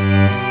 Música